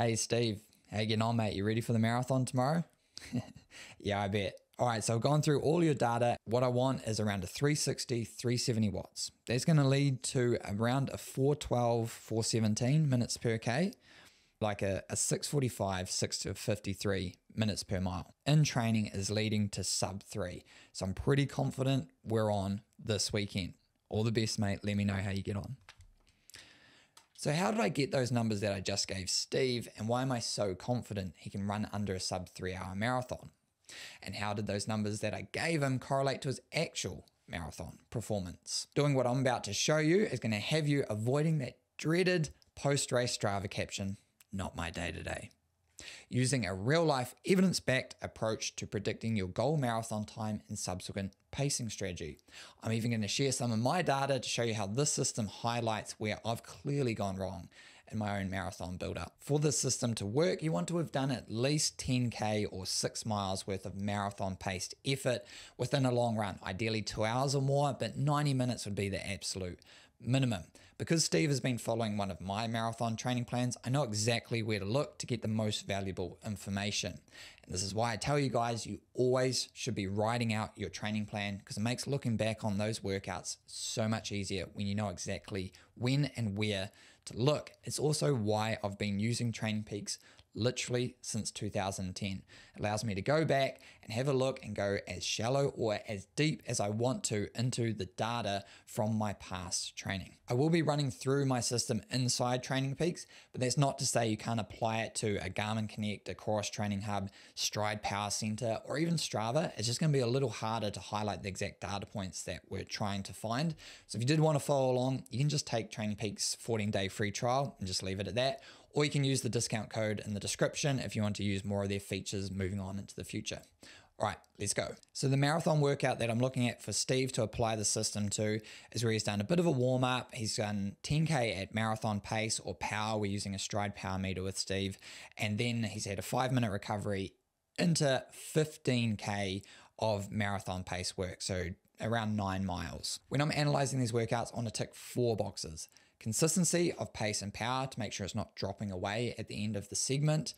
Hey, Steve, how you getting on, mate? You ready for the marathon tomorrow? yeah, I bet. All right, so I've gone through all your data. What I want is around a 360, 370 watts. That's going to lead to around a 412, 417 minutes per K, like a, a 645, 6 to 53 minutes per mile. In training is leading to sub three. So I'm pretty confident we're on this weekend. All the best, mate. Let me know how you get on. So, how did I get those numbers that I just gave Steve, and why am I so confident he can run under a sub three hour marathon? And how did those numbers that I gave him correlate to his actual marathon performance? Doing what I'm about to show you is going to have you avoiding that dreaded post race Strava caption, not my day to day using a real life, evidence backed approach to predicting your goal marathon time and subsequent pacing strategy. I'm even going to share some of my data to show you how this system highlights where I've clearly gone wrong in my own marathon build up. For this system to work, you want to have done at least 10k or 6 miles worth of marathon paced effort within a long run, ideally 2 hours or more, but 90 minutes would be the absolute minimum. Because Steve has been following one of my marathon training plans, I know exactly where to look to get the most valuable information. And this is why I tell you guys you always should be writing out your training plan because it makes looking back on those workouts so much easier when you know exactly when and where to look. It's also why I've been using Training Peaks literally since 2010. It allows me to go back and have a look and go as shallow or as deep as I want to into the data from my past training. I will be running through my system inside Training Peaks, but that's not to say you can't apply it to a Garmin Connect, a Coros Training Hub, Stryd Power Center, or even Strava. It's just going to be a little harder to highlight the exact data points that we're trying to find. So if you did want to follow along, you can just take Training Peaks 14 day free trial and just leave it at that or you can use the discount code in the description if you want to use more of their features moving on into the future. All right, let's go. So the marathon workout that I'm looking at for Steve to apply the system to is where he's done a bit of a warm up. He's done 10k at marathon pace or power. We're using a Stryd power meter with Steve, and then he's had a five minute recovery into 15k of marathon pace work. So around nine miles. When I'm analyzing these workouts, I want to tick four boxes consistency of pace and power to make sure it's not dropping away at the end of the segment.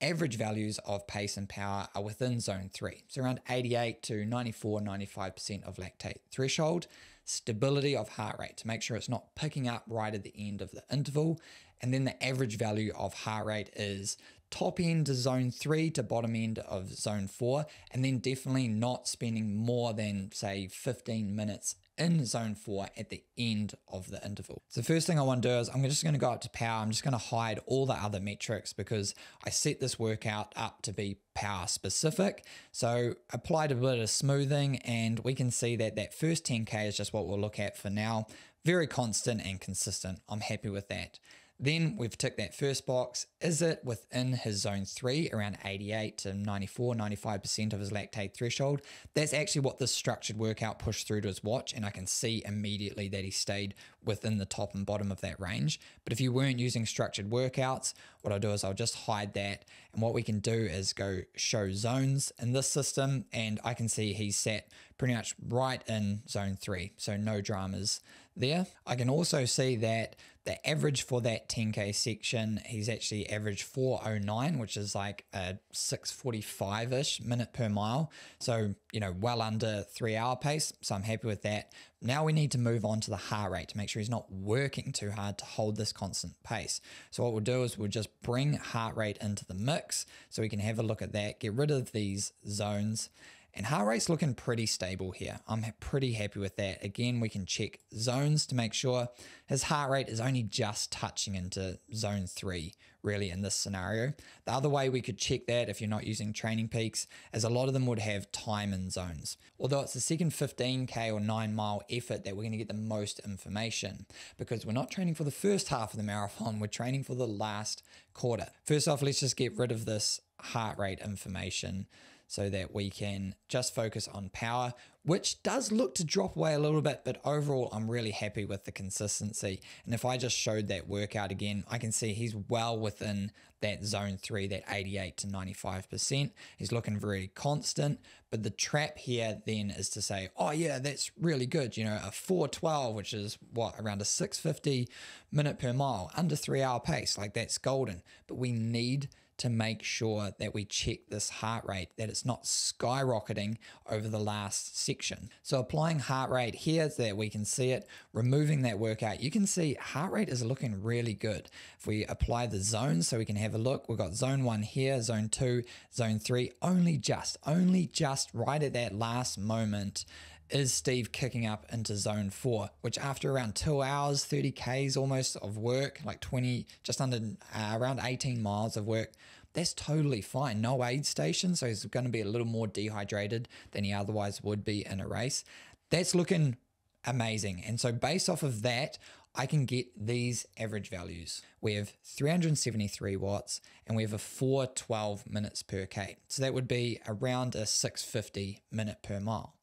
Average values of pace and power are within zone three, so around 88 to 94, 95% of lactate threshold. Stability of heart rate to make sure it's not picking up right at the end of the interval. And then the average value of heart rate is top end to zone three to bottom end of zone four, and then definitely not spending more than, say, 15 minutes in zone four at the end of the interval. So first thing I want to do is I'm just going to go up to power. I'm just going to hide all the other metrics because I set this workout up to be power specific. So applied a bit of smoothing and we can see that that first 10K is just what we'll look at for now. Very constant and consistent. I'm happy with that. Then we've ticked that first box. Is it within his zone three, around 88 to 94, 95% of his lactate threshold? That's actually what this structured workout pushed through to his watch, and I can see immediately that he stayed within the top and bottom of that range. But if you weren't using structured workouts, what I'll do is I'll just hide that. And what we can do is go show zones in this system, and I can see he's set pretty much right in zone three. So no dramas there. I can also see that the average for that 10k section, he's actually averaged 409, which is like a 645 ish minute per mile. So, you know, well under three hour pace. So I'm happy with that. Now we need to move on to the heart rate to make sure he's not working too hard to hold this constant pace. So what we'll do is we'll just bring heart rate into the mix so we can have a look at that, get rid of these zones and heart rate's looking pretty stable here. I'm pretty happy with that. Again, we can check zones to make sure his heart rate is only just touching into zone three, really, in this scenario. The other way we could check that if you're not using training peaks is a lot of them would have time in zones. Although it's the second 15K or nine mile effort that we're going to get the most information because we're not training for the first half of the marathon, we're training for the last quarter. First off, let's just get rid of this heart rate information so that we can just focus on power. which does look to drop away a little bit, but overall, I'm really happy with the consistency. And if I just showed that workout again, I can see he's well within that zone three, that 88 to 95%. He's looking very constant. But the trap here then is to say, oh, yeah, that's really good. You know, a 412, which is what, around a 650 minute per mile, under three hour pace. Like that's golden. But we need to make sure that we check this heart rate, that it's not skyrocketing over the last section. So applying heart rate here so that we can see it, removing that workout, you can see heart rate is looking really good. If we apply the zones so we can have a look, we've got zone one here, zone two, zone three, only just, only just right at that last moment is Steve kicking up into zone four, which after around two hours, 30 Ks almost of work, like 20, just under uh, around 18 miles of work, that's totally fine. No aid station, so he's going to be a little more dehydrated than he otherwise would be in a race. That's looking amazing. And so, based off of that, I can get these average values. We have 373 watts and we have a 412 minutes per K. So that would be around a 650 minute per mile.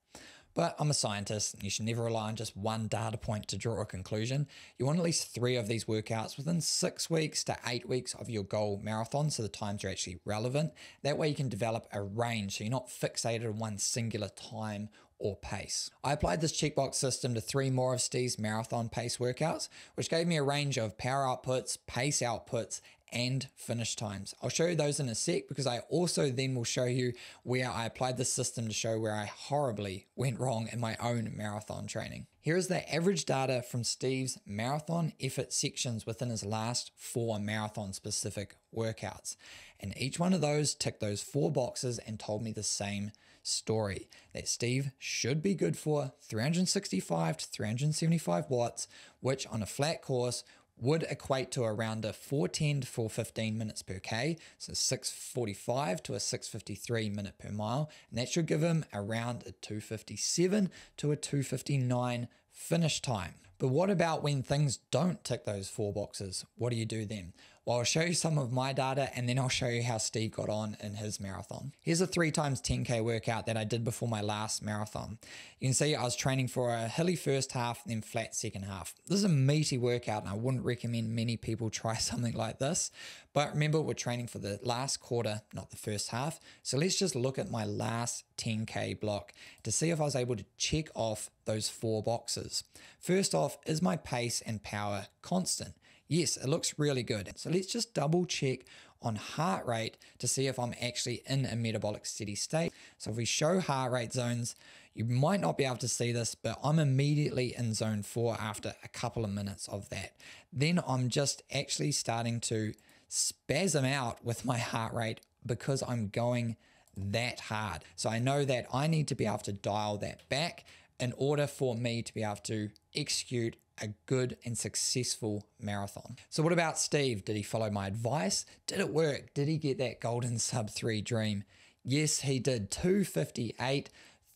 But I'm a scientist, and you should never rely on just one data point to draw a conclusion. You want at least three of these workouts within six weeks to eight weeks of your goal marathon, so the times are actually relevant. That way, you can develop a range, so you're not fixated on one singular time or pace. I applied this checkbox system to three more of Steve's marathon pace workouts, which gave me a range of power outputs, pace outputs, and finish times. I'll show you those in a sec because I also then will show you where I applied the system to show where I horribly went wrong in my own marathon training. Here is the average data from Steve's marathon effort sections within his last four marathon specific workouts. And each one of those ticked those four boxes and told me the same story that Steve should be good for 365 to 375 watts, which on a flat course would equate to around a 410 to 415 minutes per K, so 645 to a 653 minute per mile, and that should give him around a 257 to a 259 finish time. But what about when things don't tick those four boxes? What do you do then? Well, I'll show you some of my data and then I'll show you how Steve got on in his marathon. Here's a three times 10K workout that I did before my last marathon. You can see I was training for a hilly first half, then flat second half. This is a meaty workout and I wouldn't recommend many people try something like this. But remember, we're training for the last quarter, not the first half. So let's just look at my last 10K block to see if I was able to check off those four boxes. First off, is my pace and power constant? Yes, it looks really good. So let's just double check on heart rate to see if I'm actually in a metabolic steady state. So if we show heart rate zones, you might not be able to see this, but I'm immediately in zone four after a couple of minutes of that. Then I'm just actually starting to spasm out with my heart rate because I'm going that hard. So I know that I need to be able to dial that back in order for me to be able to execute a good and successful marathon. So, what about Steve? Did he follow my advice? Did it work? Did he get that golden sub three dream? Yes, he did. 258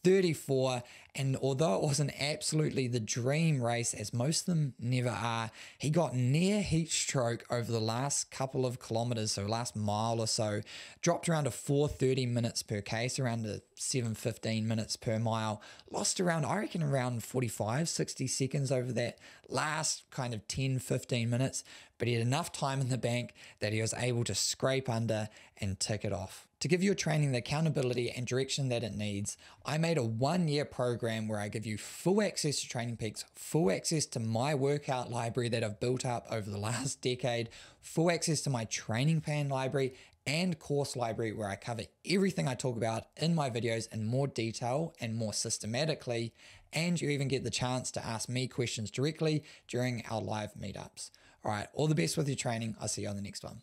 34. And although it wasn't absolutely the dream race, as most of them never are, he got near heat stroke over the last couple of kilometers, so last mile or so, dropped around to 430 minutes per case, around a 715 minutes per mile, lost around, I reckon, around 45, 60 seconds over that last kind of 10, 15 minutes. But he had enough time in the bank that he was able to scrape under and tick it off. To give your training the accountability and direction that it needs, I made a one year program where I give you full access to Training Peaks, full access to my workout library that I've built up over the last decade, full access to my training plan library, and course library where I cover everything I talk about in my videos in more detail and more systematically. And you even get the chance to ask me questions directly during our live meetups. All right, all the best with your training. I'll see you on the next one.